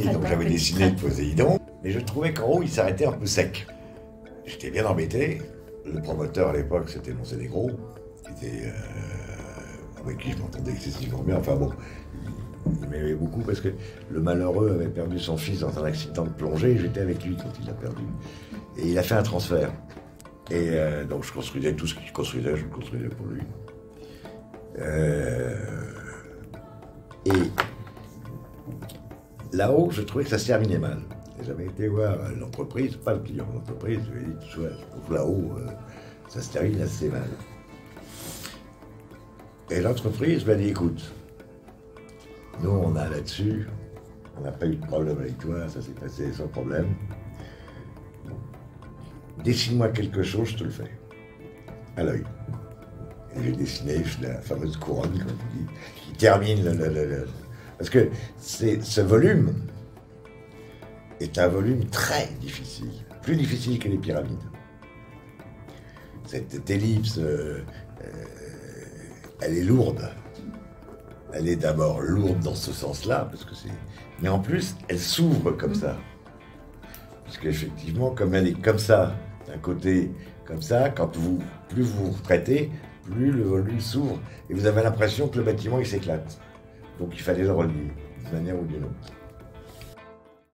Donc j'avais dessiné le Poséidon, mais je trouvais qu'en haut il s'arrêtait un peu sec. J'étais bien embêté. Le promoteur à l'époque c'était Monténégro, qui était, euh, avec qui je m'entendais excessivement bien. Enfin bon, il m'aimait beaucoup parce que le malheureux avait perdu son fils dans un accident de plongée. J'étais avec lui quand il l'a perdu. Et il a fait un transfert. Et euh, donc je construisais tout ce qu'il construisait, je le construisais pour lui. Euh, là-haut, je trouvais que ça se terminait mal. J'avais été voir l'entreprise, pas le client, l'entreprise, je lui ai dit, je là-haut, euh, ça se termine assez mal. Et l'entreprise m'a dit, écoute, nous on a là-dessus, on n'a pas eu de problème avec toi, ça s'est passé sans problème. Dessine-moi quelque chose, je te le fais. À l'œil. Et j'ai dessiné la fameuse couronne, comme tu dis, qui termine le. le- le- le- Parce que ce volume est un volume très difficile, plus difficile que les pyramides. Cette ellipse, euh, euh, elle est lourde. Elle est d'abord lourde dans ce sens-là, parce que c'est. Mais en plus, elle s'ouvre comme ça. Parce qu'effectivement, comme elle est comme ça, d'un côté comme ça, quand vous, plus vous vous retraitez, plus le volume s'ouvre. Et vous avez l'impression que le bâtiment, il s'éclate. Donc il fallait le relier, d'une manière ou d'une autre.